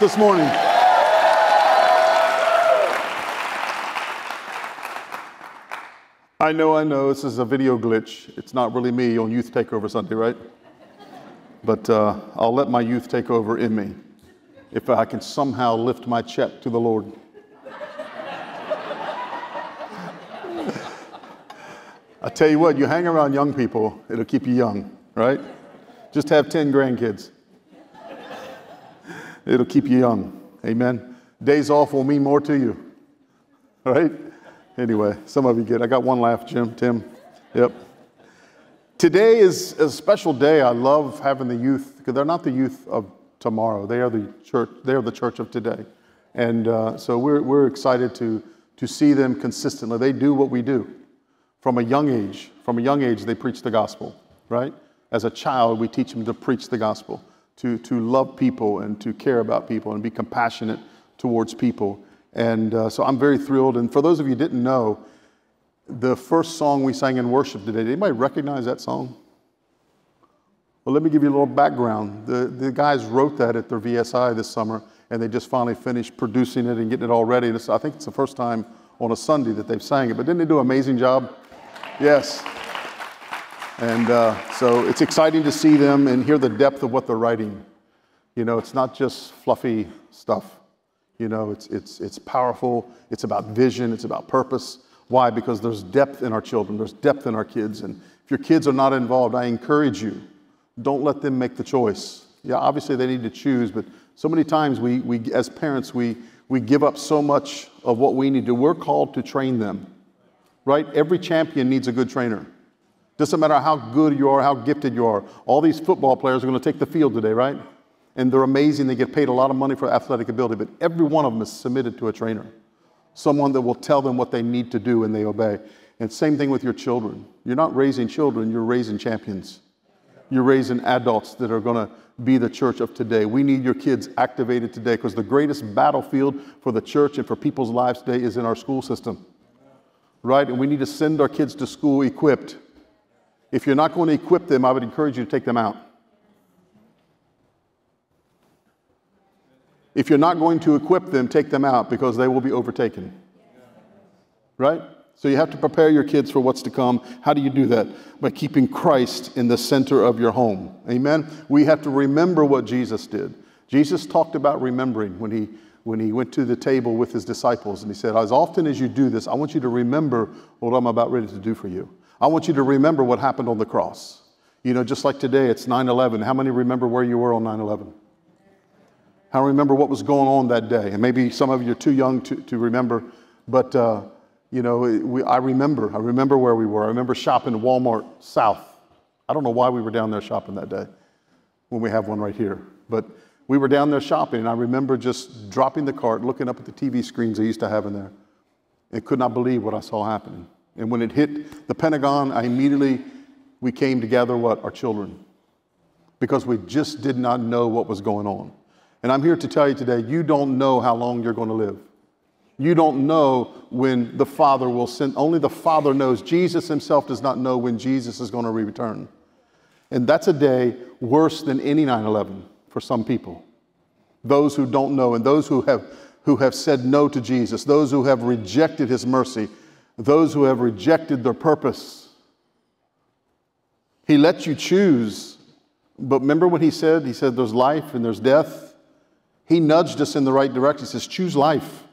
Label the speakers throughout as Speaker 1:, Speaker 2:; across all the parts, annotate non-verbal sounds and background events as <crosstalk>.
Speaker 1: this morning. I know, I know, this is a video glitch. It's not really me on Youth Takeover Sunday, right? But uh, I'll let my youth take over in me if I can somehow lift my check to the Lord. I tell you what, you hang around young people, it'll keep you young, right? Just have 10 grandkids. It'll keep you young. Amen. Days off will mean more to you, right? Anyway, some of you get. I got one laugh, Jim, Tim. Yep. Today is a special day. I love having the youth because they're not the youth of tomorrow. They are the church. They are the church of today, and uh, so we're we're excited to to see them consistently. They do what we do from a young age. From a young age, they preach the gospel, right? As a child, we teach them to preach the gospel, to, to love people and to care about people and be compassionate towards people. And uh, so I'm very thrilled. And for those of you didn't know, the first song we sang in worship today, did anybody recognize that song? Well, let me give you a little background. The, the guys wrote that at their VSI this summer, and they just finally finished producing it and getting it all ready. I think it's the first time on a Sunday that they've sang it, but didn't they do an amazing job? Yes. And uh, so it's exciting to see them and hear the depth of what they're writing. You know, it's not just fluffy stuff. You know, it's, it's, it's powerful, it's about vision, it's about purpose. Why? Because there's depth in our children, there's depth in our kids. And if your kids are not involved, I encourage you, don't let them make the choice. Yeah, obviously they need to choose, but so many times we, we as parents, we, we give up so much of what we need to. We're called to train them right? Every champion needs a good trainer. Doesn't matter how good you are, how gifted you are. All these football players are going to take the field today, right? And they're amazing. They get paid a lot of money for athletic ability, but every one of them is submitted to a trainer, someone that will tell them what they need to do and they obey. And same thing with your children. You're not raising children, you're raising champions. You're raising adults that are going to be the church of today. We need your kids activated today because the greatest battlefield for the church and for people's lives today is in our school system right? And we need to send our kids to school equipped. If you're not going to equip them, I would encourage you to take them out. If you're not going to equip them, take them out because they will be overtaken. Right? So you have to prepare your kids for what's to come. How do you do that? By keeping Christ in the center of your home. Amen? We have to remember what Jesus did. Jesus talked about remembering when he when he went to the table with his disciples and he said, As often as you do this, I want you to remember what I'm about ready to do for you. I want you to remember what happened on the cross. You know, just like today, it's 9 11. How many remember where you were on 9 11? How remember what was going on that day? And maybe some of you are too young to, to remember, but, uh, you know, we, I remember. I remember where we were. I remember shopping at Walmart South. I don't know why we were down there shopping that day when we have one right here. But we were down there shopping, and I remember just dropping the cart, looking up at the TV screens I used to have in there, and could not believe what I saw happening. And when it hit the Pentagon, I immediately, we came together, what? Our children. Because we just did not know what was going on. And I'm here to tell you today, you don't know how long you're going to live. You don't know when the Father will send, only the Father knows. Jesus himself does not know when Jesus is going to return. And that's a day worse than any 9 11 for some people. Those who don't know and those who have, who have said no to Jesus, those who have rejected his mercy, those who have rejected their purpose. He lets you choose. But remember what he said? He said there's life and there's death. He nudged us in the right direction. He says, choose life.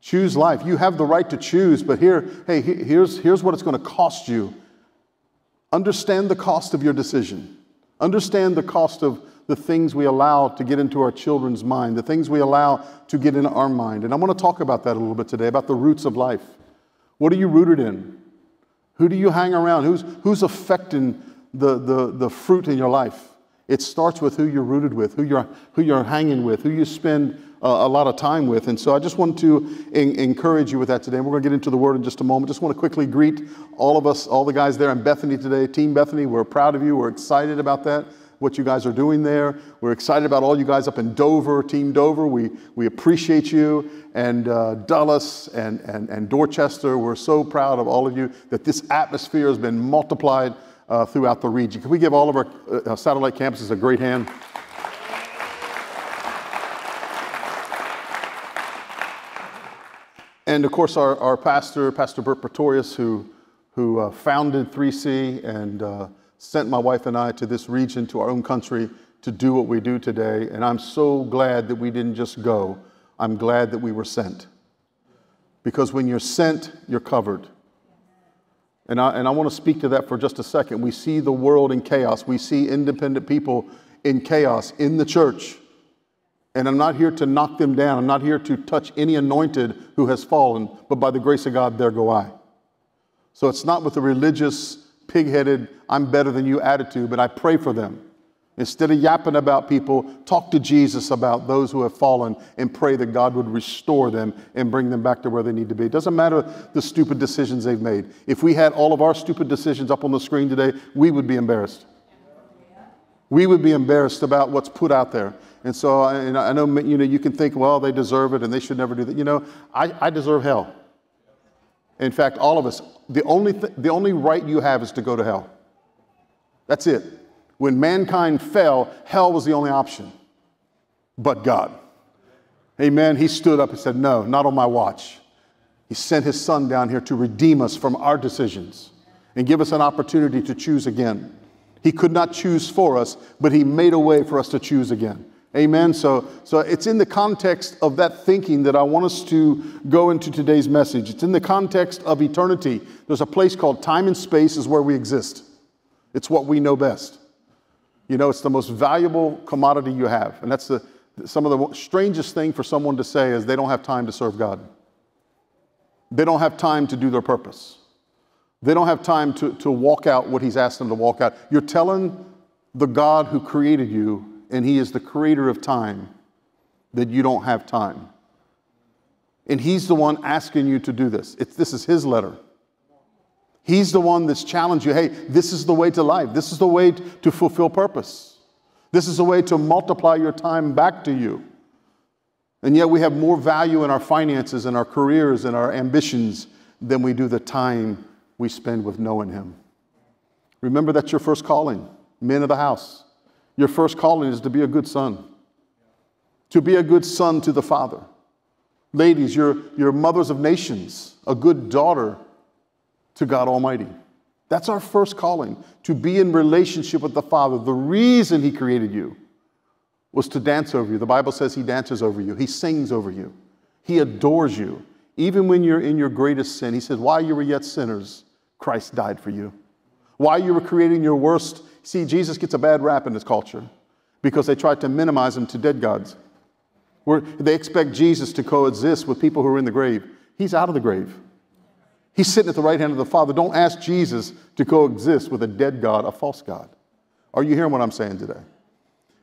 Speaker 1: Choose life. You have the right to choose, but here, hey, here's, here's what it's going to cost you. Understand the cost of your decision. Understand the cost of the things we allow to get into our children's mind, the things we allow to get in our mind. And I want to talk about that a little bit today, about the roots of life. What are you rooted in? Who do you hang around? Who's, who's affecting the, the, the fruit in your life? It starts with who you're rooted with, who you're, who you're hanging with, who you spend uh, a lot of time with. And so I just want to in, encourage you with that today. And we're going to get into the word in just a moment. Just want to quickly greet all of us, all the guys there in Bethany today, Team Bethany. We're proud of you. We're excited about that what you guys are doing there. We're excited about all you guys up in Dover, Team Dover. We, we appreciate you. And uh, Dulles and, and, and Dorchester, we're so proud of all of you that this atmosphere has been multiplied uh, throughout the region. Can we give all of our uh, uh satellite campuses a great hand? And of course, our, our pastor, Pastor Bert Pretorius, who, who uh, founded 3C and uh, sent my wife and I to this region, to our own country, to do what we do today. And I'm so glad that we didn't just go, I'm glad that we were sent. Because when you're sent, you're covered. And I, and I want to speak to that for just a second. We see the world in chaos, we see independent people in chaos in the church. And I'm not here to knock them down. I'm not here to touch any anointed who has fallen, but by the grace of God, there go I. So it's not with a religious, pig headed, I'm better than you attitude, but I pray for them. Instead of yapping about people, talk to Jesus about those who have fallen and pray that God would restore them and bring them back to where they need to be. It doesn't matter the stupid decisions they've made. If we had all of our stupid decisions up on the screen today, we would be embarrassed. We would be embarrassed about what's put out there. And so and I know you, know you can think, well, they deserve it and they should never do that. You know, I, I deserve hell. In fact, all of us, the only, th- the only right you have is to go to hell. That's it. When mankind fell, hell was the only option, but God. Amen. He stood up and said, No, not on my watch. He sent his son down here to redeem us from our decisions and give us an opportunity to choose again. He could not choose for us, but he made a way for us to choose again. Amen. So, so it's in the context of that thinking that I want us to go into today's message. It's in the context of eternity. There's a place called time and space is where we exist. It's what we know best. You know, it's the most valuable commodity you have. And that's the, some of the strangest thing for someone to say is they don't have time to serve God. They don't have time to do their purpose. They don't have time to, to walk out what He's asked them to walk out. You're telling the God who created you, and He is the creator of time, that you don't have time. And He's the one asking you to do this. It's, this is His letter. He's the one that's challenged you hey, this is the way to life. This is the way to fulfill purpose. This is the way to multiply your time back to you. And yet we have more value in our finances and our careers and our ambitions than we do the time we spend with knowing Him. Remember that's your first calling, men of the house. Your first calling is to be a good son, to be a good son to the Father. Ladies, you're, you're mothers of nations, a good daughter to God Almighty. That's our first calling, to be in relationship with the Father. The reason He created you was to dance over you. The Bible says He dances over you, He sings over you, He adores you. Even when you're in your greatest sin, He says, While you were yet sinners, Christ died for you. While you were creating your worst, see, Jesus gets a bad rap in this culture because they try to minimize Him to dead gods. Where they expect Jesus to coexist with people who are in the grave. He's out of the grave. He's sitting at the right hand of the Father. Don't ask Jesus to coexist with a dead God, a false God. Are you hearing what I'm saying today?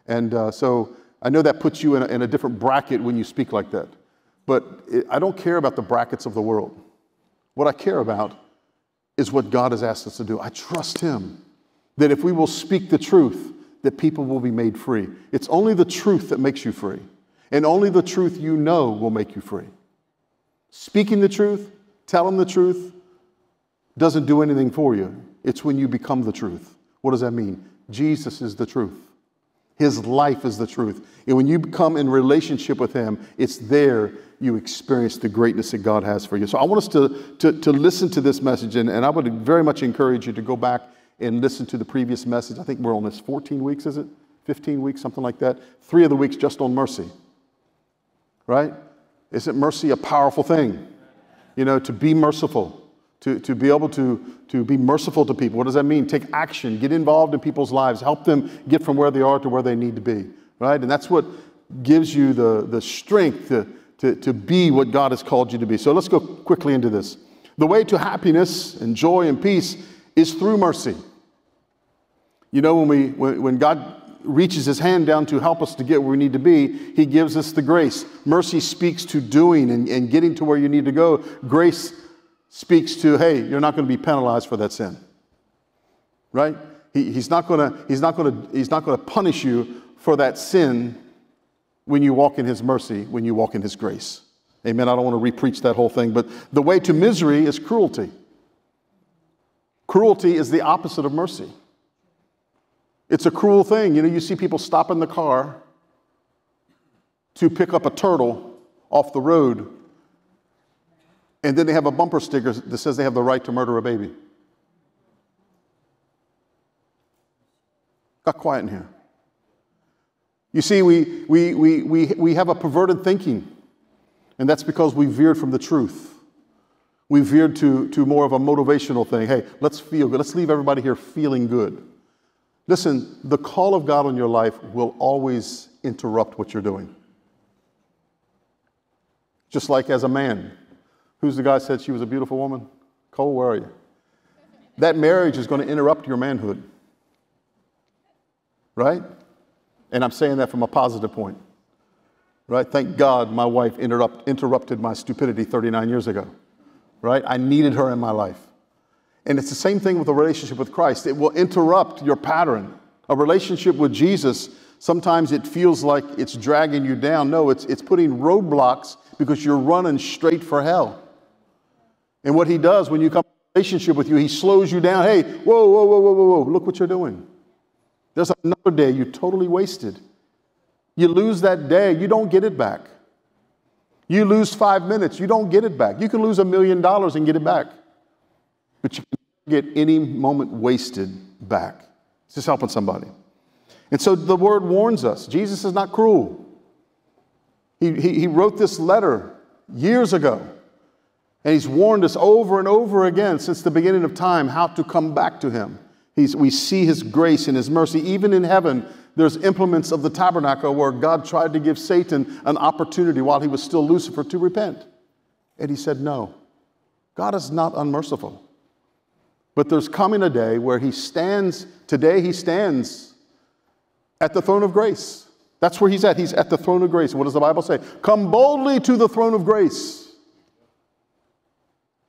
Speaker 1: And uh, so I know that puts you in a, in a, different bracket when you speak like that. But it, I don't care about the brackets of the world. What I care about is what God has asked us to do. I trust Him that if we will speak the truth, that people will be made free. It's only the truth that makes you free, and only the truth you know will make you free. Speaking the truth, telling the truth doesn't do anything for you. It's when you become the truth. What does that mean? Jesus is the truth. His life is the truth. And when you become in relationship with Him, it's there you experience the greatness that God has for you. So I want us to, to, to listen to this message, and, and I would very much encourage you to go back and listen to the previous message. I think we're on this 14 weeks, is it? 15 weeks, something like that. Three of the weeks just on mercy. Right? Isn't mercy a powerful thing? you know, to be merciful, to, to be able to, to be merciful to people. What does that mean? Take action, get involved in people's lives, help them get from where they are to where they need to be, right? And that's what gives you the, the strength to, to, to be what God has called you to be. So let's go quickly into this. The way to happiness and joy and peace is through mercy. You know, when, we, when, when God reaches his hand down to help us to get where we need to be, he gives us the grace. Mercy speaks to doing and, and getting to where you need to go. Grace speaks to, hey, you're not going to be penalized for that sin. Right? He, he's not going to he's not going to he's not going to punish you for that sin when you walk in his mercy, when you walk in his grace. Amen. I don't want to repreach that whole thing, but the way to misery is cruelty. Cruelty is the opposite of mercy. It's a cruel thing. You know, you see people stop in the car to pick up a turtle off the road. and then they have a bumper sticker that says they have the right to murder a baby. Got quiet in here. You see, we, we, we, we, we have a perverted thinking, and that's because we veered from the truth. We veered to, to more of a motivational thing. Hey, let's feel good. Let's leave everybody here feeling good. Listen, the call of God on your life will always interrupt what you're doing. Just like as a man. Who's the guy said she was a beautiful woman? Cole, where are you? That marriage is going to interrupt your manhood. Right? And I'm saying that from a positive point. Right? Thank God my wife interrupt, interrupted my stupidity 39 years ago. Right? I needed her in my life. And it's the same thing with a relationship with Christ. It will interrupt your pattern. A relationship with Jesus, sometimes it feels like it's dragging you down. No, it's, it's putting roadblocks because you're running straight for hell. And what he does when you come in relationship with you, he slows you down. Hey, whoa, whoa, whoa, whoa, whoa, whoa, look what you're doing. There's another day you totally wasted. You lose that day, you don't get it back. You lose five minutes, you don't get it back. You can lose a million dollars and get it back, but you can get any moment wasted back. It's just helping somebody. And so the word warns us Jesus is not cruel. He, he, he wrote this letter years ago, and he's warned us over and over again since the beginning of time how to come back to him. He's, we see his grace and his mercy. Even in heaven, there's implements of the tabernacle where God tried to give Satan an opportunity while he was still Lucifer to repent. And he said, No. God is not unmerciful. But there's coming a day where he stands, today he stands at the throne of grace. That's where he's at. He's at the throne of grace. What does the Bible say? Come boldly to the throne of grace.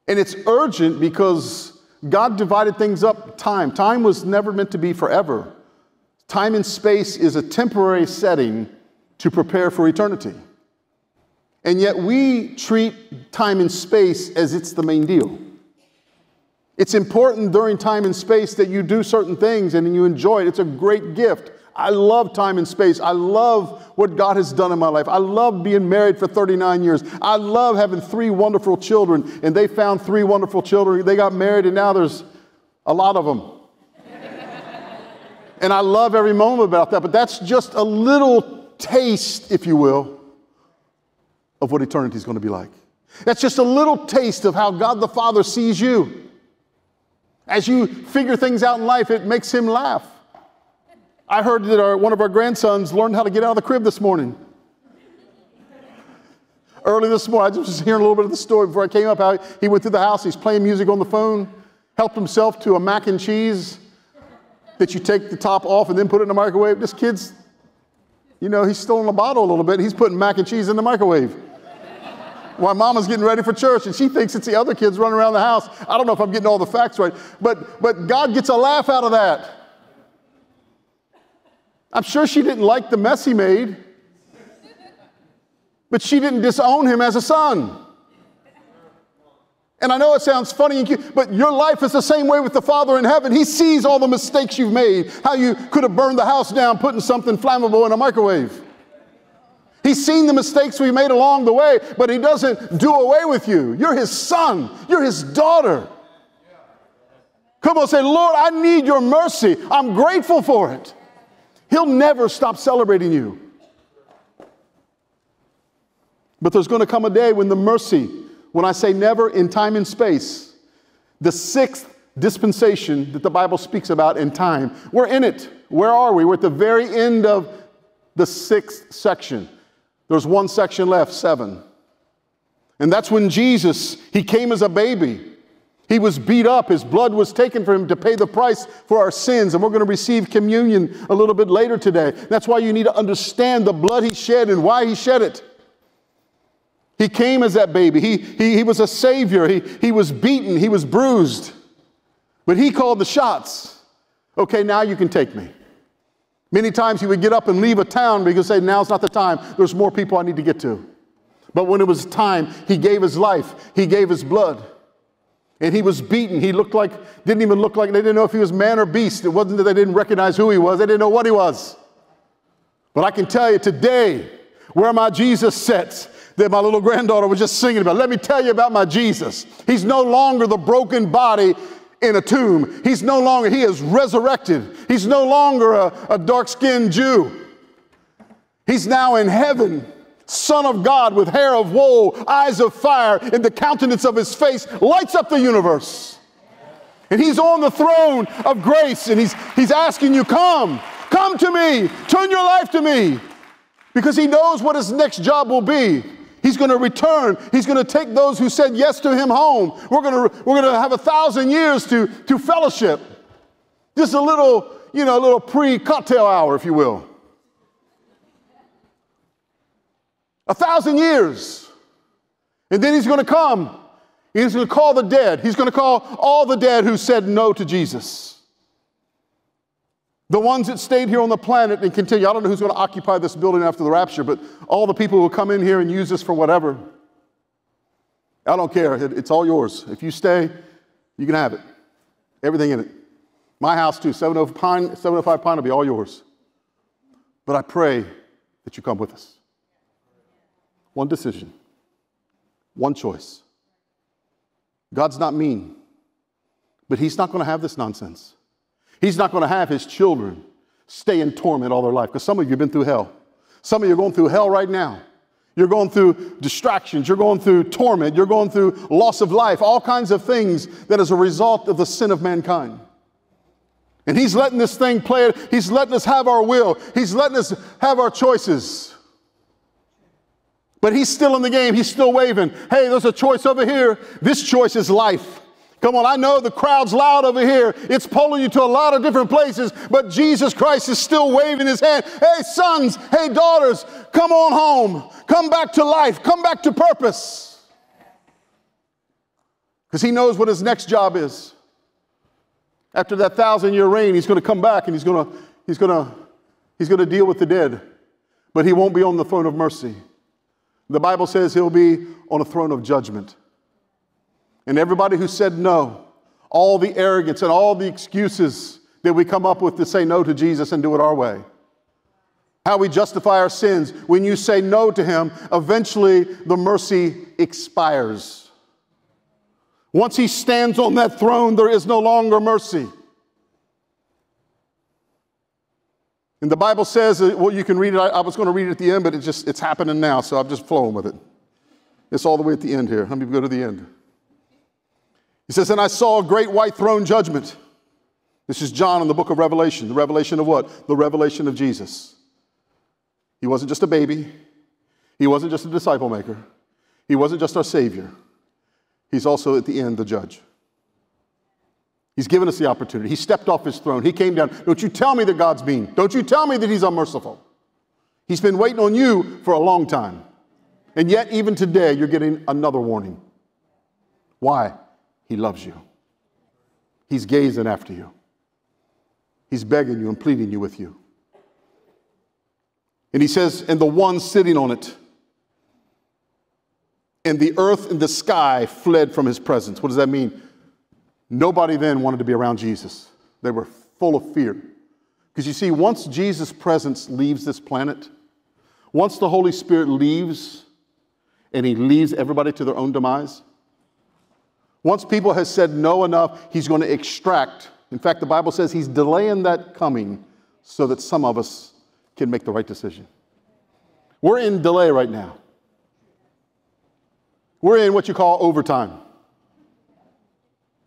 Speaker 1: And it's urgent because God divided things up time. Time was never meant to be forever. Time and space is a temporary setting to prepare for eternity. And yet we treat time and space as it's the main deal. It's important during time and space that you do certain things and you enjoy it. It's a great gift. I love time and space. I love what God has done in my life. I love being married for 39 years. I love having three wonderful children, and they found three wonderful children. They got married, and now there's a lot of them. <laughs> and I love every moment about that, but that's just a little taste, if you will, of what eternity is going to be like. That's just a little taste of how God the Father sees you. As you figure things out in life, it makes him laugh. I heard that our, one of our grandsons learned how to get out of the crib this morning. Early this morning, I was just hearing a little bit of the story before I came up. How he went through the house, he's playing music on the phone, helped himself to a mac and cheese that you take the top off and then put it in the microwave. This kid's, you know, he's still in the bottle a little bit. He's putting mac and cheese in the microwave. While mama's getting ready for church and she thinks it's the other kids running around the house. I don't know if I'm getting all the facts right, but, but God gets a laugh out of that. I'm sure she didn't like the mess he made, but she didn't disown him as a son. And I know it sounds funny but your life is the same way with the Father in heaven. He sees all the mistakes you've made, how you could have burned the house down putting something flammable in a microwave. He's seen the mistakes we made along the way, but He doesn't do away with you. You're His son, you're His daughter. Come on, say, Lord, I need your mercy. I'm grateful for it. He'll never stop celebrating you. But there's going to come a day when the mercy, when I say never in time and space, the sixth dispensation that the Bible speaks about in time, we're in it. Where are we? We're at the very end of the sixth section. There's one section left, seven. And that's when Jesus, he came as a baby. He was beat up. His blood was taken for him to pay the price for our sins. And we're going to receive communion a little bit later today. That's why you need to understand the blood he shed and why he shed it. He came as that baby. He, he, he was a savior. He, he was beaten. He was bruised. But he called the shots. Okay, now you can take me. Many times he would get up and leave a town because say, now's not the time. There's more people I need to get to. But when it was time, he gave his life. He gave his blood and he was beaten. He looked like, didn't even look like, they didn't know if he was man or beast. It wasn't that they didn't recognize who he was, they didn't know what he was. But I can tell you today, where my Jesus sits, that my little granddaughter was just singing about. Let me tell you about my Jesus. He's no longer the broken body in a tomb. He's no longer, he is resurrected. He's no longer a, a dark skinned Jew. He's now in heaven, Son of God with hair of wool, eyes of fire, and the countenance of his face lights up the universe. And he's on the throne of grace and he's, he's asking you, Come, come to me, turn your life to me. Because he knows what his next job will be. He's going to return. He's going to take those who said yes to him home. We're going to, we're going to have a thousand years to, to fellowship. Just a little, you know, a little pre cocktail hour, if you will. A thousand years. And then he's going to come. He's going to call the dead. He's going to call all the dead who said no to Jesus. The ones that stayed here on the planet and continue. I don't know who's going to occupy this building after the rapture, but all the people who will come in here and use this for whatever. I don't care. it's all yours. If you stay, you can have it. Everything in it. My house, too. 705 Pine, 705 Pine will be all yours. But I pray that you come with us. One decision, one choice. God's not mean, but He's not going to have this nonsense. He's not going to have his children stay in torment all their life because some of you have been through hell. Some of you are going through hell right now. You're going through distractions. You're going through torment. You're going through loss of life, all kinds of things that is a result of the sin of mankind. And he's letting this thing play. He's letting us have our will. He's letting us have our choices. But he's still in the game. He's still waving. Hey, there's a choice over here. This choice is life. Come on, I know the crowd's loud over here. It's pulling you to a lot of different places, but Jesus Christ is still waving his hand. Hey, sons, hey, daughters, come on home. Come back to life. Come back to purpose. Because he knows what his next job is. After that thousand year reign, he's going to come back and he's going to, he's going to, he's going to deal with the dead, but he won't be on the throne of mercy. The Bible says he'll be on a throne of judgment. And everybody who said no, all the arrogance and all the excuses that we come up with to say no to Jesus and do it our way. How we justify our sins. When you say no to Him, eventually the mercy expires. Once He stands on that throne, there is no longer mercy. And the Bible says, uh, well, you can read it. I, I was going to read it at the end, but it's just, it's happening now, so I'm just flowing with it. It's all the way at the end here. Let me go to the end. He says, And I saw a great white throne judgment. This is John in the book of Revelation. The revelation of what? The revelation of Jesus. He wasn't just a baby, he wasn't just a disciple maker, he wasn't just our Savior. He's also at the end the judge. He's given us the opportunity. He stepped off his throne. He came down. Don't you tell me that God's mean. Don't you tell me that he's unmerciful. He's been waiting on you for a long time. And yet, even today, you're getting another warning. Why? He loves you. He's gazing after you. He's begging you and pleading you with you. And he says, and the one sitting on it, and the earth and the sky fled from his presence. What does that mean? Nobody then wanted to be around Jesus. They were full of fear. Because you see, once Jesus' presence leaves this planet, once the Holy Spirit leaves and he leaves everybody to their own demise, once people have said no enough, he's going to extract. In fact, the Bible says he's delaying that coming so that some of us can make the right decision. We're in delay right now. We're in what you call overtime.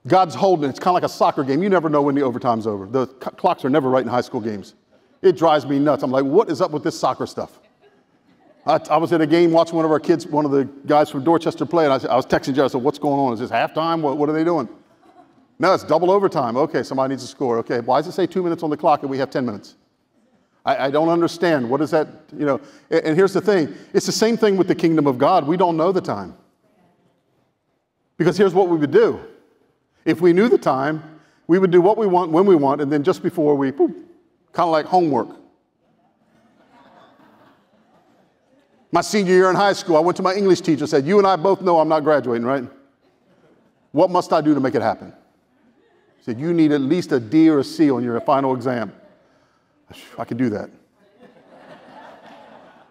Speaker 1: God's holding it. It's kind of like a soccer game. You never know when the overtime's over. The clocks are never right in high school games. It drives me nuts. I'm like, what is up with this soccer stuff? I, I, was at a game watching one of our kids, one of the guys from Dorchester play, and I, I was texting Joe. I said, What's going on? Is this halftime? What, what are they doing? No, it's double overtime. Okay, somebody needs to score. Okay, why does it say two minutes on the clock and we have 10 minutes? I, I don't understand. What is that? You know, and, and here's the thing it's the same thing with the kingdom of God. We don't know the time. Because here's what we would do if we knew the time, we would do what we want when we want, and then just before we, kind of like homework. My senior year in high school, I went to my English teacher said, You and I both know I'm not graduating, right? What must I do to make it happen? He said, You need at least a D or a C on your final exam. I could do that.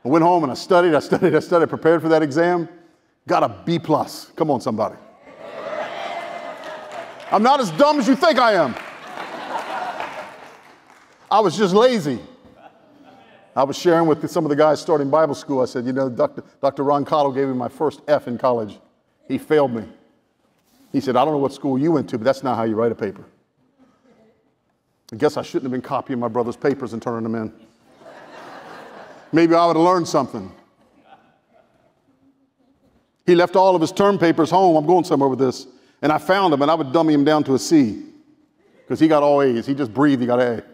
Speaker 1: I went home and I studied, I studied, I studied, prepared for that exam. Got a B plus. Come on, somebody. I'm not as dumb as you think I am. I was just lazy. I was sharing with some of the guys starting Bible school. I said, you know, Dr. Ron Cottle gave me my first F in college. He failed me. He said, I don't know what school you went to, but that's not how you write a paper. I guess I shouldn't have been copying my brother's papers and turning them in. Maybe I would have learned something. He left all of his term papers home. I'm going somewhere with this. And I found him, and I would dummy him down to a C because he got all A's. He just breathed, he got an A.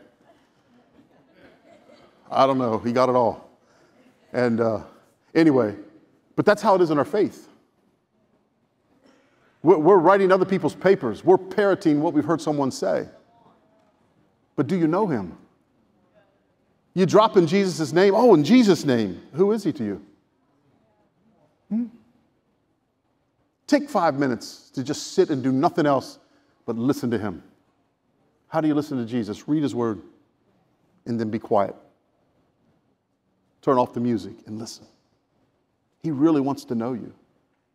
Speaker 1: I don't know. He got it all. And uh, anyway, but that's how it is in our faith. We're, we're writing other people's papers, we're parroting what we've heard someone say. But do you know him? You drop in Jesus' name. Oh, in Jesus' name. Who is he to you? Hmm? Take five minutes to just sit and do nothing else but listen to him. How do you listen to Jesus? Read his word and then be quiet. Turn off the music and listen. He really wants to know you,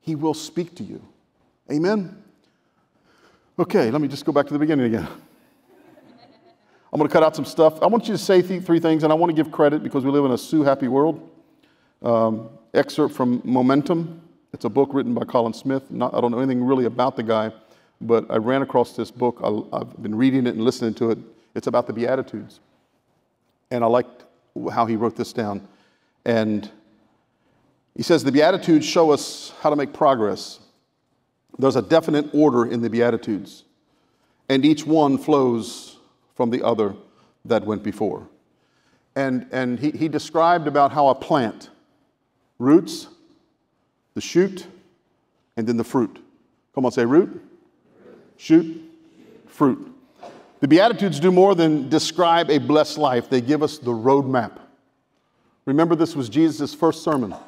Speaker 1: He will speak to you. Amen? Okay, let me just go back to the beginning again. I'm going to cut out some stuff. I want you to say th- three things, and I want to give credit because we live in a Sue happy world. Um, excerpt from Momentum. It's a book written by Colin Smith. Not, I don't know anything really about the guy, but I ran across this book. I, I've been reading it and listening to it. It's about the Beatitudes. And I liked how he wrote this down. And he says the Beatitudes show us how to make progress. There's a definite order in the Beatitudes, and each one flows from the other that went before. And, and he, he described about how a plant, roots, the shoot, and then the fruit. Come on, say root, shoot, fruit. The Beatitudes do more than describe a blessed life, they give us the roadmap. Remember, this was Jesus' first sermon. It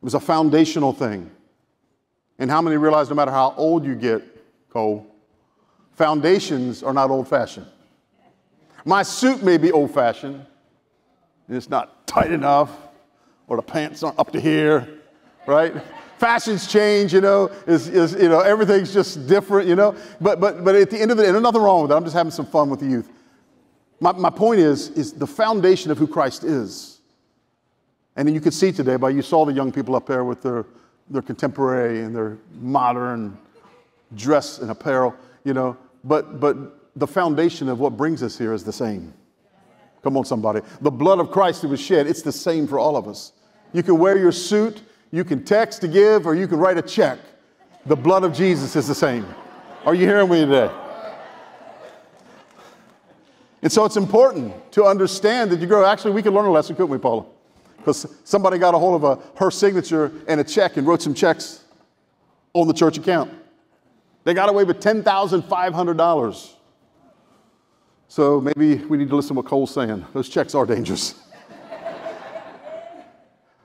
Speaker 1: was a foundational thing. And how many realize no matter how old you get, Cole, foundations are not old fashioned? My suit may be old fashioned, and it's not tight enough, or the pants aren't up to here, right? Fashions change, you know, is, is, you know, everything's just different, you know. But, but, but at the end of the day, there's nothing wrong with it. I'm just having some fun with the youth. My, my point is, is the foundation of who Christ is. And you could see today by you saw the young people up there with their, their contemporary and their modern dress and apparel, you know, but, but the foundation of what brings us here is the same. Come on, somebody. The blood of Christ that was shed, it's the same for all of us. You can wear your suit, you can text to give, or you can write a check. The blood of Jesus is the same. Are you hearing me today? And so it's important to understand that you grow. Actually, we could learn a lesson, couldn't we, Paula? Because somebody got a hold of a, her signature and a check and wrote some checks on the church account. They got away with $10,500. So maybe we need to listen to what Cole's saying. Those checks are dangerous.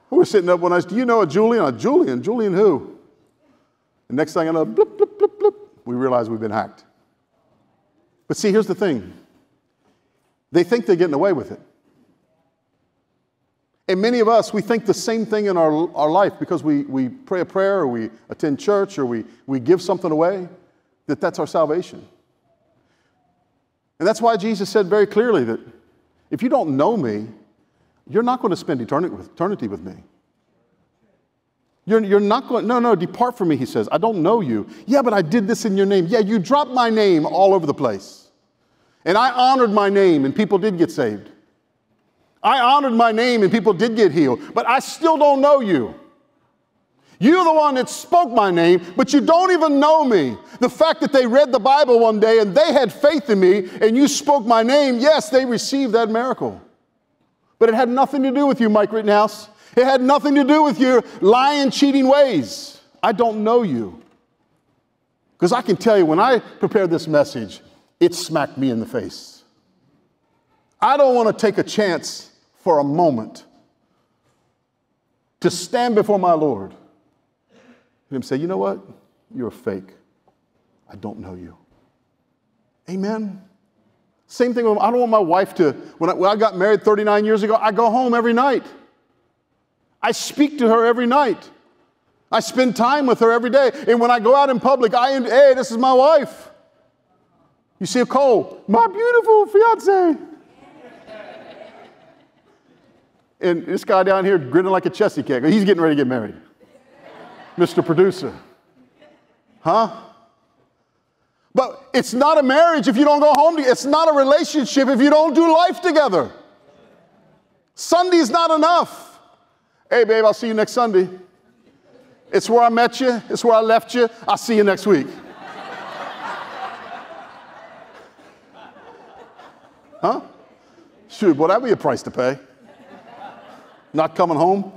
Speaker 1: we <laughs> were sitting up one night, do you know a Julian? A Julian? Julian who? The next thing I know, blip, blip, blip, blip, we realize we've been hacked. But see, here's the thing they think they're getting away with it. And many of us, we think the same thing in our, our life because we, we pray a prayer or we attend church or we, we give something away, that that's our salvation. And that's why Jesus said very clearly that if you don't know me, you're not going to spend eternity with, eternity with me. You're, you're not going, no, no, depart from me, he says. I don't know you. Yeah, but I did this in your name. Yeah, you dropped my name all over the place. And I honored my name, and people did get saved. I honored my name, and people did get healed. But I still don't know you. You're the one that spoke my name, but you don't even know me. The fact that they read the Bible one day and they had faith in me and you spoke my name, yes, they received that miracle. But it had nothing to do with you, Mike Rittenhouse. It had nothing to do with your lying, cheating ways. I don't know you. Because I can tell you, when I prepared this message, it smacked me in the face. I don't want to take a chance for a moment to stand before my Lord and him say, you know what? You're a fake. I don't know you. Amen. Same thing with, I don't want my wife to, when I, when I got married 39 years ago, I go home every night. I speak to her every night. I spend time with her every day. And when I go out in public, I, hey, this is my wife. You see a Cole, my beautiful fiance. and this guy down here grinning like a chessy cat. He's getting ready to get married. Mr. Producer. Huh? But it's not a marriage if you don't go home together. It's not a relationship if you don't do life together. Sunday's not enough. Hey, babe, I'll see you next Sunday. It's where I met you, it's where I left you. I'll see you next week. Huh? Shoot, boy, that'd be a price to pay. Not coming home.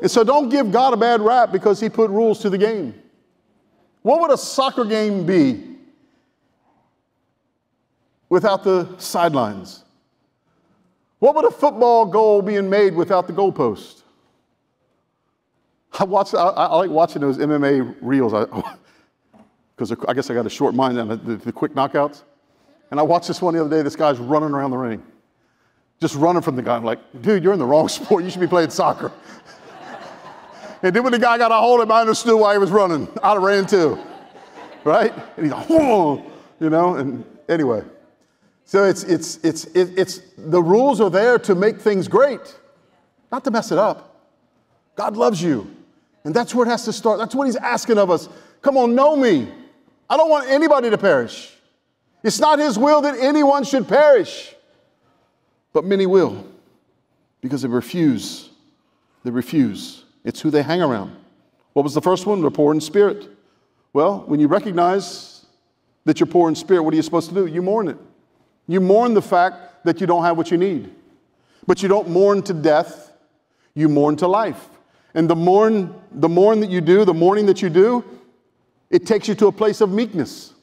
Speaker 1: And so don't give God a bad rap because he put rules to the game. What would a soccer game be without the sidelines? What would a football goal being made without the goalpost? I watch. I, I like watching those MMA reels because <laughs> I, I, guess I got a short mind on the, the quick knockouts. And I watched this one the other day. This guy's running around the ring, just running from the guy. I'm like, dude, you're in the wrong <laughs> sport. You should be playing soccer. <laughs> and then when the guy got a hold of him, I understood why he was running. I'd have ran too, right? And he's like, you know. And anyway, so it's it's it's it's the rules are there to make things great, not to mess it up. God loves you. And that's where it has to start. That's what he's asking of us. Come on, know me. I don't want anybody to perish. It's not his will that anyone should perish, but many will because they refuse. They refuse. It's who they hang around. What was the first one? They're poor in spirit. Well, when you recognize that you're poor in spirit, what are you supposed to do? You mourn it. You mourn the fact that you don't have what you need. But you don't mourn to death, you mourn to life. And the mourn, the mourn that you do, the mourning that you do, it takes you to a place of meekness.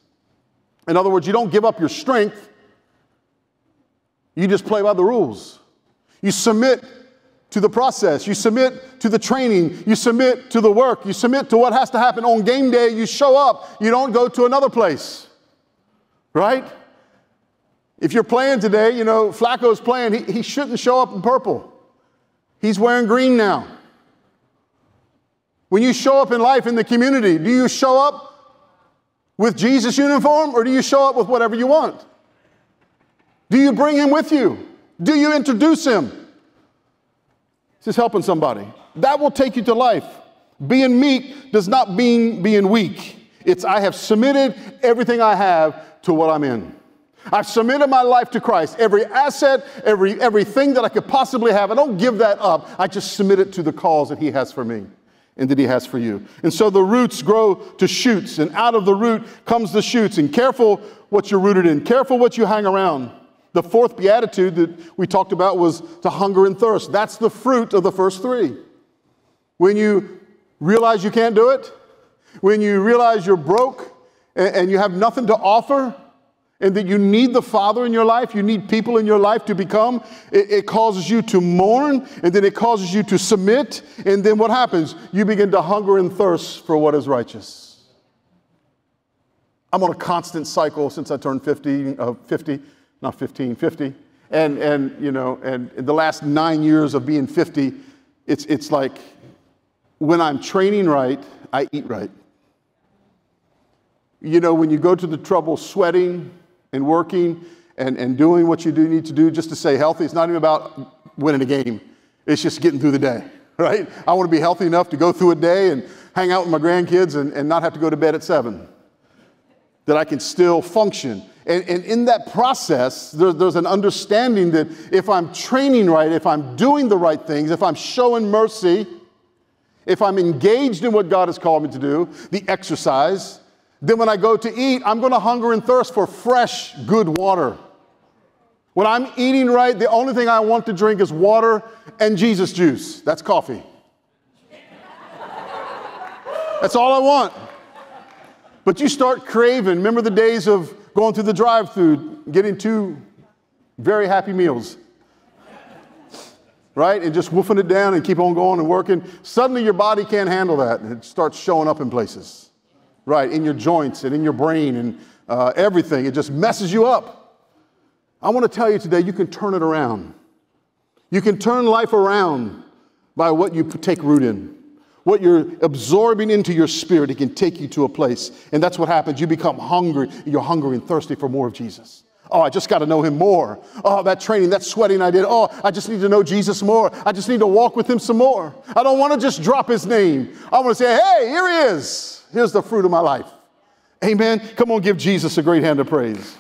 Speaker 1: In other words, you don't give up your strength, you just play by the rules. You submit to the process, you submit to the training, you submit to the work, you submit to what has to happen. On game day, you show up, you don't go to another place, right? If you're playing today, you know, Flacco's playing, he, he shouldn't show up in purple. He's wearing green now. When you show up in life in the community, do you show up with Jesus' uniform or do you show up with whatever you want? Do you bring him with you? Do you introduce him? This is helping somebody. That will take you to life. Being meek does not mean being weak. It's I have submitted everything I have to what I'm in. I've submitted my life to Christ. Every asset, every everything that I could possibly have, I don't give that up. I just submit it to the cause that He has for me and that He has for you. And so the roots grow to shoots, and out of the root comes the shoots. And careful what you're rooted in, careful what you hang around. The fourth beatitude that we talked about was to hunger and thirst. That's the fruit of the first three. When you realize you can't do it, when you realize you're broke and you have nothing to offer, and that you need the Father in your life, you need people in your life to become, it, it, causes you to mourn, and then it causes you to submit, and then what happens? You begin to hunger and thirst for what is righteous. I'm on a constant cycle since I turned 50, uh, 50 not 15, 50. And, and, you know, and in the last nine years of being 50, it's, it's like when I'm training right, I eat right. You know, when you go to the trouble sweating, and working and, and doing what you do need to do just to stay healthy. It's not even about winning a game, it's just getting through the day, <laughs> right? I want to be healthy enough to go through a day and hang out with my grandkids and, and not have to go to bed at seven. That I can still function. And, and in that process, there, there's an understanding that if I'm training right, if I'm doing the right things, if I'm showing mercy, if I'm engaged in what God has called me to do, the exercise, then when I go to eat, I'm going to hunger and thirst for fresh, good water. When I'm eating right, the only thing I want to drink is water and Jesus juice. That's coffee. That's all I want. But you start craving. Remember the days of going through the drive through, getting two very happy meals, right? And just woofing it down and keep on going and working. Suddenly your body can't handle that and it starts showing up in places right, in your joints and in your brain and uh, everything. It just messes you up. I want to tell you today you can turn it around. You can turn life around by what you take root in. What you're absorbing into your spirit, it can take you to a place. And that's what happens. You become hungry. You're hungry and thirsty for more of Jesus. Oh, I just got to know him more. Oh, that training, that sweating I did. Oh, I just need to know Jesus more. I just need to walk with him some more. I don't want to just drop his name. I want to say, hey, here he is. Here's the fruit of my life. Amen. Come on, give Jesus a great hand of praise.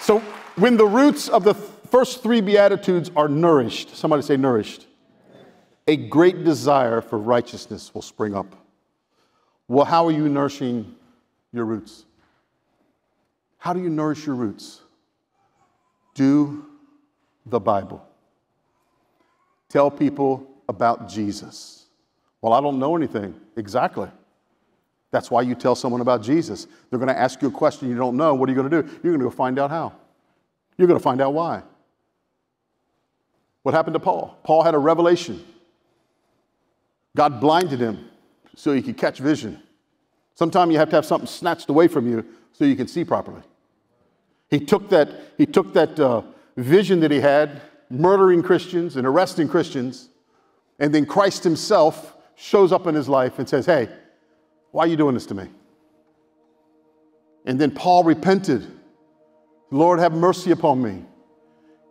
Speaker 1: So, when the roots of the first three Beatitudes are nourished, somebody say nourished, a great desire for righteousness will spring up. Well, how are you nourishing your roots? How do you nourish your roots? Do the Bible. Tell people about Jesus. Well, I don't know anything. Exactly. That's why you tell someone about Jesus. They're going to ask you a question you don't know. What are you going to do? You're going to go find out how. You're going to find out why. What happened to Paul? Paul had a revelation. God blinded him so he could catch vision. Sometimes you have to have something snatched away from you so you can see properly. He took that, he took that uh, vision that he had, murdering Christians and arresting Christians, and then Christ himself shows up in his life and says, Hey, why are you doing this to me? And then Paul repented. Lord, have mercy upon me.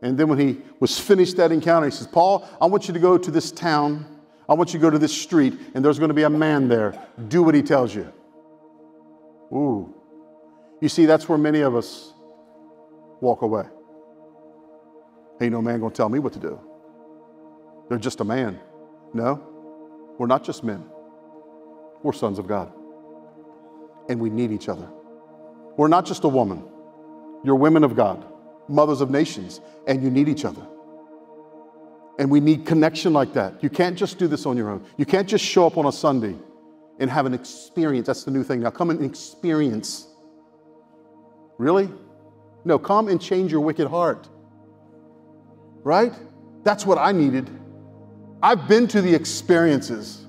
Speaker 1: And then when he was finished that encounter, he says, Paul, I want you to go to this town. I want you to go to this street, and there's going to be a man there. Do what he tells you. Ooh. You see, that's where many of us walk away. Ain't no man to tell me what to do. They're just a man. No, we're not just men. We're sons of God. And we need each other. We're not just a woman. You're women of God, mothers of nations, and you need each other. And we need connection like that. You can't just do this on your own. You can't just show up on a Sunday and have an experience. That's the new thing now. Come and experience. Really? No, come and change your wicked heart. Right? That's what I needed. I've been to the experiences.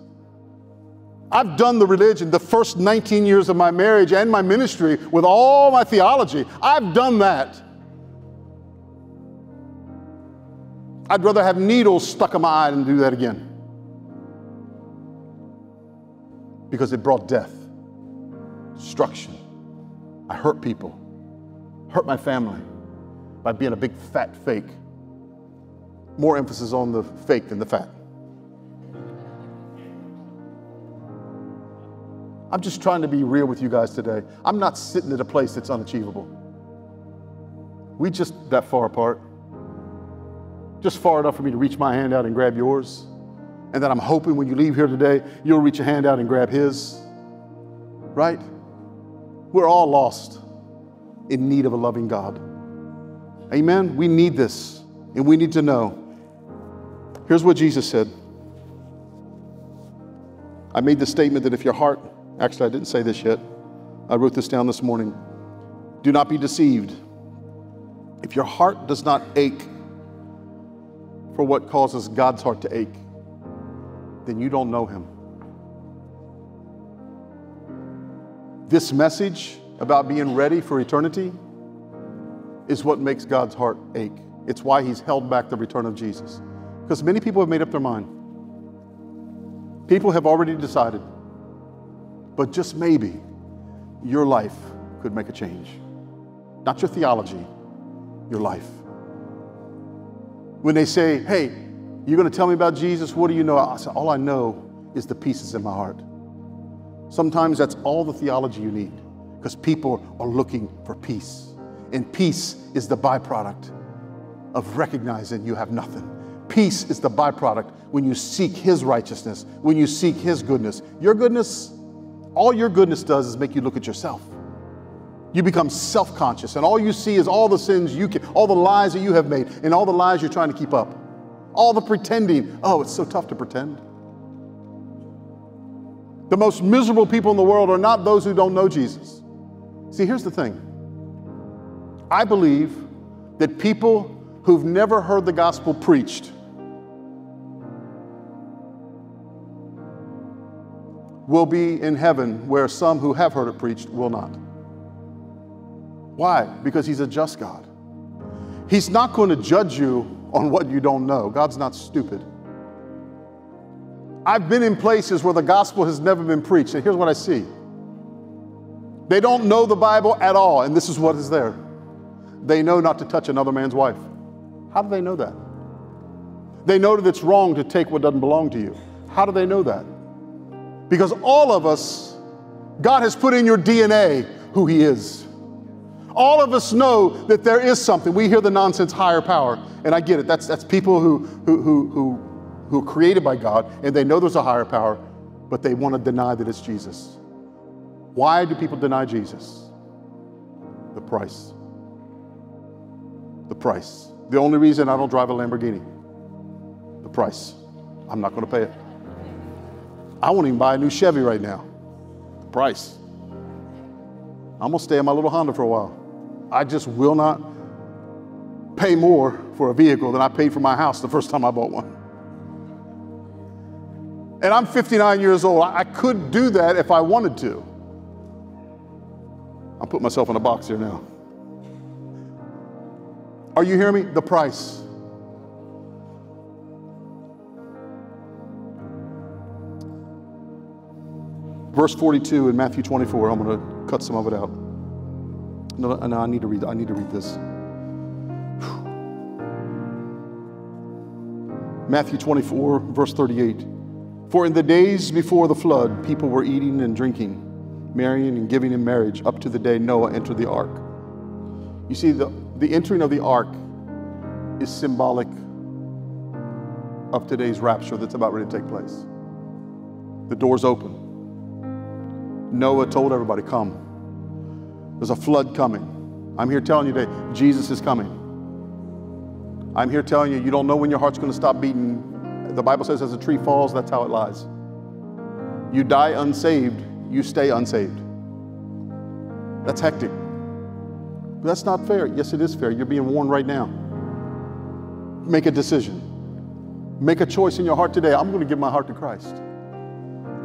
Speaker 1: I've done the religion the first 19 years of my marriage and my ministry with all my theology. I've done that. I'd rather have needles stuck in my eye than do that again. Because it brought death, destruction. I hurt people, hurt my family by being a big fat fake. More emphasis on the fake than the fat. I'm just trying to be real with you guys today. I'm not sitting at a place that's unachievable. We just that far apart. Just far enough for me to reach my hand out and grab yours. And that I'm hoping when you leave here today, you'll reach a hand out and grab his. Right? We're all lost in need of a loving God. Amen? We need this, and we need to know. Here's what Jesus said I made the statement that if your heart Actually, I didn't say this yet. I wrote this down this morning. Do not be deceived. If your heart does not ache for what causes God's heart to ache, then you don't know Him. This message about being ready for eternity is what makes God's heart ache. It's why He's held back the return of Jesus. Because many people have made up their mind. People have already decided but just maybe your life could make a change. Not your theology, your life. When they say, hey, you're going to tell me about Jesus, what do you know? I say, all I know is the pieces in my heart. Sometimes that's all the theology you need because people are looking for peace. And peace is the byproduct of recognizing you have nothing. Peace is the byproduct when you seek His righteousness, when you seek His goodness. Your goodness, all your goodness does is make you look at yourself. You become self conscious, and all you see is all the sins you can, all the lies that you have made, and all the lies you're trying to keep up. All the pretending. Oh, it's so tough to pretend. The most miserable people in the world are not those who don't know Jesus. See, here's the thing I believe that people who've never heard the gospel preached will be in heaven where some who have heard it preached will not. Why? Because He's a just God. He's not going to judge you on what you don't know. God's not stupid. I've been in places where the gospel has never been preached, and here's what I see they don't know the Bible at all, and this is what is there. They know not to touch another man's wife. How do they know that? They know that it's wrong to take what doesn't belong to you. How do they know that? Because all of us, God has put in your DNA who He is. All of us know that there is something. We hear the nonsense higher power, and I get it. That's, that's people who, who, who, who, who are created by God, and they know there's a higher power, but they want to deny that it's Jesus. Why do people deny Jesus? The price. The price. The only reason I don't drive a Lamborghini, the price. I'm not going to pay it. I won't even buy a new Chevy right now. The price. I'm going to stay in my little Honda for a while. I just will not pay more for a vehicle than I paid for my house the first time I bought one. And I'm 59 years old. I could do that if I wanted to. I'll put myself in a box here now. Are you hearing me? The price. Verse 42 in Matthew 24, I'm going to cut some of it out. No, no, I need to read. I need to read this. Matthew 24, verse 38. For in the days before the flood, people were eating and drinking, marrying and giving in marriage, up to the day Noah entered the ark. You see, the, the entering of the ark is symbolic of today's rapture that's about ready to take place. The door's open. Noah told everybody, Come. There's a flood coming. I'm here telling you today, Jesus is coming. I'm here telling you, you don't know when your heart's going to stop beating. The Bible says, as a tree falls, that's how it lies. You die unsaved, you stay unsaved. That's hectic. But that's not fair. Yes, it is fair. You're being warned right now. Make a decision. Make a choice in your heart today. I'm going to give my heart to Christ.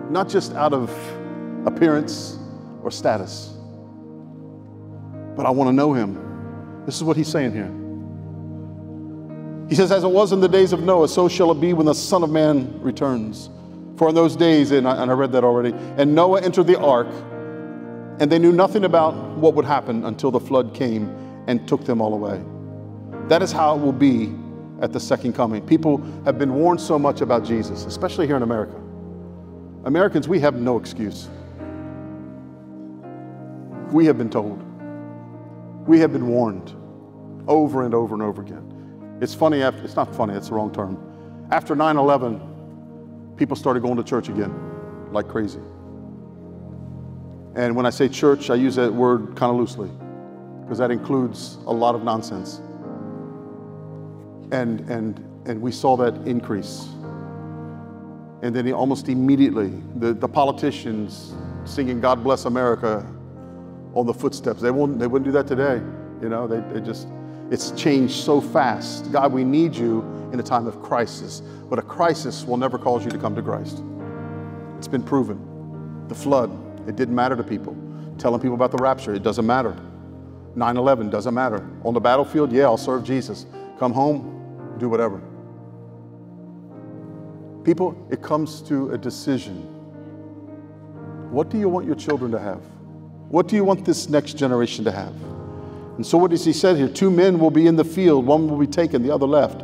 Speaker 1: Not just out of appearance or status, but I want to know him. This is what he's saying here. He says, As it was in the days of Noah, so shall it be when the Son of Man returns. For in those days, and I, and I read that already, and Noah entered the ark, and they knew nothing about what would happen until the flood came and took them all away. That is how it will be at the second coming. People have been warned so much about Jesus, especially here in America. Americans, we have no excuse. We have been told. We have been warned over and over and over again. It's funny, after, it's not funny, it's the wrong term. After 9 11, people started going to church again like crazy. And when I say church, I use that word kind of loosely because that includes a lot of nonsense. And, and, and we saw that increase. And then almost immediately, the, the politicians singing God Bless America on the footsteps. They, won't, they wouldn't do that today. You know, they, they just, it's changed so fast. God, we need you in a time of crisis. But a crisis will never cause you to come to Christ. It's been proven. The flood, it didn't matter to people. Telling people about the rapture, it doesn't matter. 9 11 doesn't matter. On the battlefield, yeah, I'll serve Jesus. Come home, do whatever. People, it comes to a decision. What do you want your children to have? What do you want this next generation to have? And so, what does he said here? Two men will be in the field, one will be taken, the other left.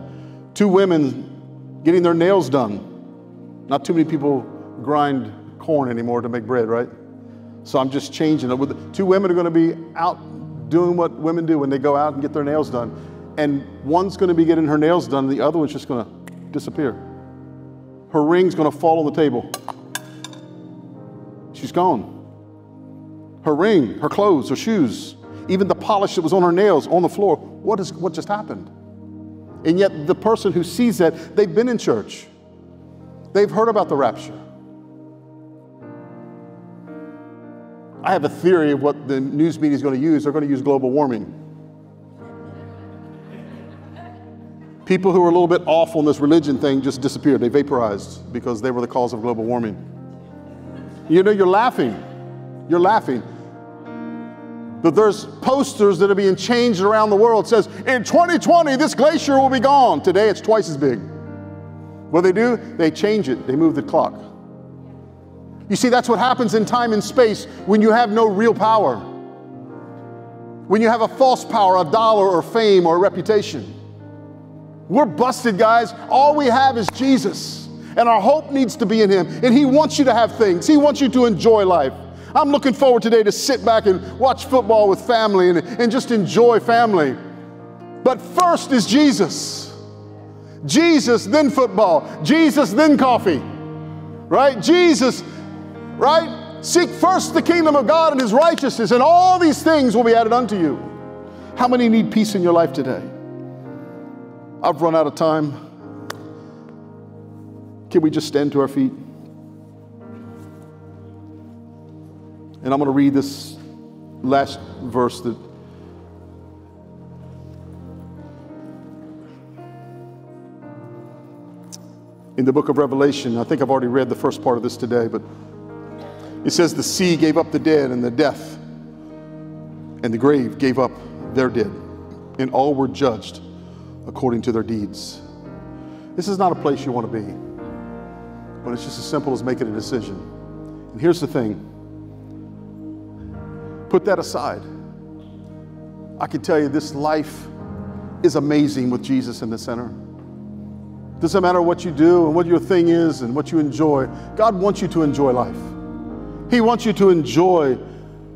Speaker 1: Two women getting their nails done. Not too many people grind corn anymore to make bread, right? So I'm just changing it. Two women are going to be out doing what women do when they go out and get their nails done. And one's going to be getting her nails done, the other one's just going to disappear. Her ring's going to fall on the table. She's gone her ring, her clothes, her shoes, even the polish that was on her nails on the floor. What, is, what just happened? And yet, the person who sees that, they've been in church, they've heard about the rapture. I have a theory of what the news media is going to use. They're going to use global warming. People who were a little bit off on this religion thing just disappeared. They vaporized because they were the cause of global warming. You know, you're laughing. You're laughing. That there's posters that are being changed around the world. It says, in 2020, this glacier will be gone. Today, it's twice as big. What do they do? They change it, they move the clock. You see, that's what happens in time and space when you have no real power. When you have a false power, a dollar or fame or reputation. We're busted, guys. All we have is Jesus. And our hope needs to be in Him. And He wants you to have things, He wants you to enjoy life. I'm looking forward today to sit back and watch football with family and, and just enjoy family. But first is Jesus. Jesus, then football. Jesus, then coffee. Right? Jesus, right? Seek first the kingdom of God and his righteousness, and all these things will be added unto you. How many need peace in your life today? I've run out of time. Can we just stand to our feet? And I'm going to read this last verse that in the book of Revelation. I think I've already read the first part of this today, but it says, The sea gave up the dead, and the death and the grave gave up their dead, and all were judged according to their deeds. This is not a place you want to be, but it's just as simple as making a decision. And here's the thing Put that aside. I can tell you this life is amazing with Jesus in the center. Doesn't matter what you do and what your thing is and what you enjoy, God wants you to enjoy life. He wants you to enjoy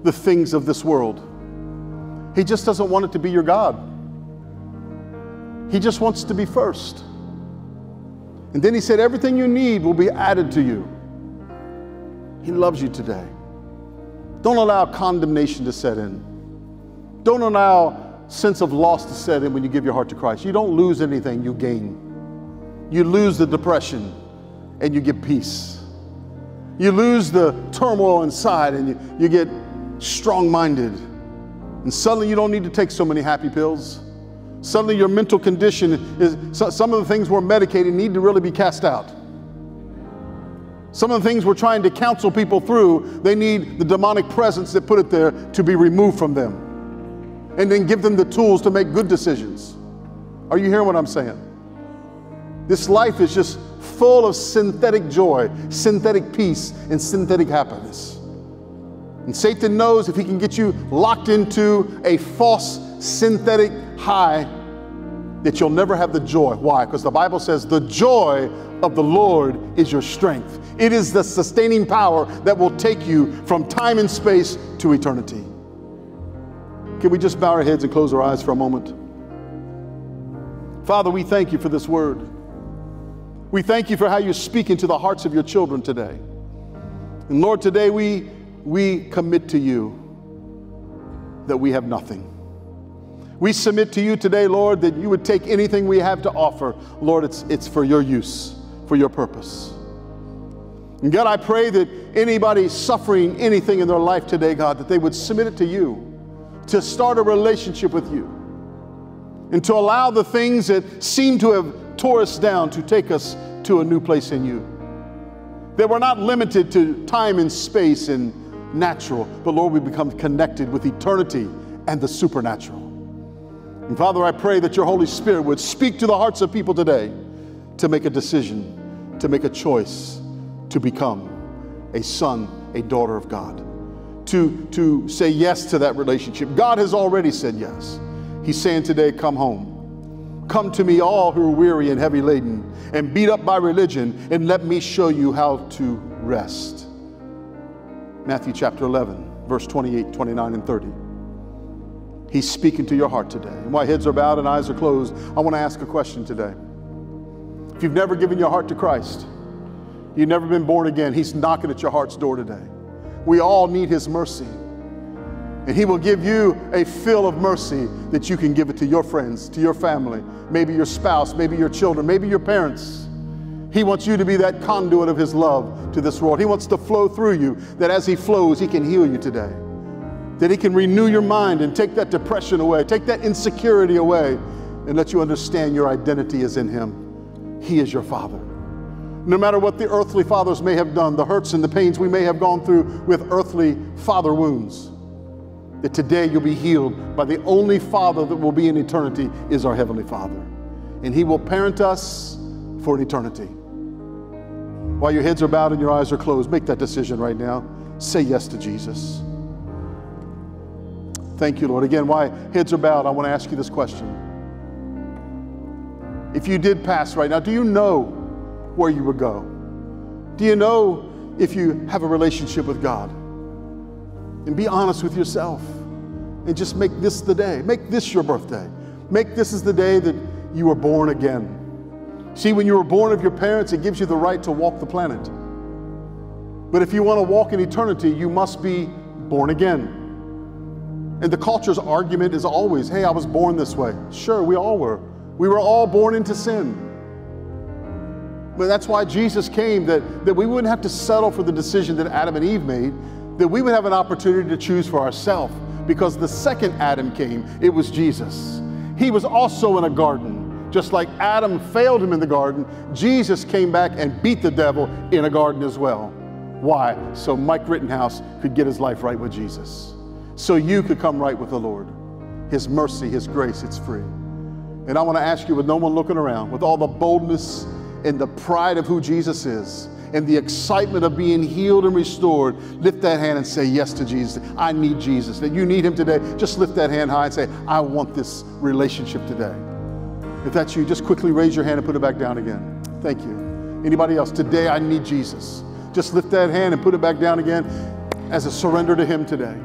Speaker 1: the things of this world. He just doesn't want it to be your God. He just wants to be first. And then he said, Everything you need will be added to you. He loves you today. Don't allow condemnation to set in. Don't allow sense of loss to set in when you give your heart to Christ. You don't lose anything, you gain. You lose the depression and you get peace. You lose the turmoil inside and you, you get strong minded. And suddenly you don't need to take so many happy pills. Suddenly your mental condition is some of the things we're medicating need to really be cast out. Some of the things we're trying to counsel people through, they need the demonic presence that put it there to be removed from them. And then give them the tools to make good decisions. Are you hearing what I'm saying? This life is just full of synthetic joy, synthetic peace, and synthetic happiness. And Satan knows if he can get you locked into a false synthetic high, that you'll never have the joy. Why? Because the Bible says the joy of the Lord is your strength. It is the sustaining power that will take you from time and space to eternity. Can we just bow our heads and close our eyes for a moment? Father, we thank you for this word. We thank you for how you're speaking to the hearts of your children today. And Lord, today we, we commit to you that we have nothing. We submit to you today, Lord, that you would take anything we have to offer. Lord, it's, it's for your use, for your purpose. And God, I pray that anybody suffering anything in their life today, God, that they would submit it to you, to start a relationship with you, and to allow the things that seem to have tore us down to take us to a new place in you. That we're not limited to time and space and natural, but Lord, we become connected with eternity and the supernatural. And Father, I pray that your Holy Spirit would speak to the hearts of people today to make a decision, to make a choice to become a son, a daughter of God, to, to say yes to that relationship. God has already said yes. He's saying today, Come home. Come to me, all who are weary and heavy laden and beat up by religion, and let me show you how to rest. Matthew chapter 11, verse 28, 29, and 30. He's speaking to your heart today. And while heads are bowed and eyes are closed, I want to ask a question today. If you've never given your heart to Christ, you've never been born again, He's knocking at your heart's door today. We all need His mercy. And He will give you a fill of mercy that you can give it to your friends, to your family, maybe your spouse, maybe your children, maybe your parents. He wants you to be that conduit of His love to this world. He wants to flow through you, that as He flows, He can heal you today. That He can renew your mind and take that depression away, take that insecurity away, and let you understand your identity is in Him. He is your Father no matter what the earthly fathers may have done, the hurts and the pains we may have gone through with earthly father wounds. that today you'll be healed by the only Father that will be in eternity is our Heavenly Father. And He will parent us for an eternity. While your heads are bowed and your eyes are closed, make that decision right now. Say yes to Jesus. Thank you, Lord. Again, while heads are bowed, I want to ask you this question. If you did pass right now, do you know where you would go? Do you know if you have a relationship with God? And be honest with yourself and just make this the day. Make this your birthday. Make this is the day that you were born again. See, when you were born of your parents, it gives you the right to walk the planet. But if you want to walk in eternity, you must be born again. And the culture's argument is always, hey, I was born this way. Sure, we all were. We were all born into sin. But that's why Jesus came, that, that we wouldn't have to settle for the decision that Adam and Eve made, that we would have an opportunity to choose for ourselves. Because the second Adam came, it was Jesus. He was also in a garden. Just like Adam failed him in the garden, Jesus came back and beat the devil in a garden as well. Why? So Mike Rittenhouse could get his life right with Jesus. So you could come right with the Lord. His mercy, His grace, it's free. And I want to ask you, with no one looking around, with all the boldness and the pride of who Jesus is, and the excitement of being healed and restored, lift that hand and say yes to Jesus. I need Jesus. That you need him today, just lift that hand high and say, I want this relationship today. If that's you, just quickly raise your hand and put it back down again. Thank you. Anybody else? Today I need Jesus. Just lift that hand and put it back down again as a surrender to Him today.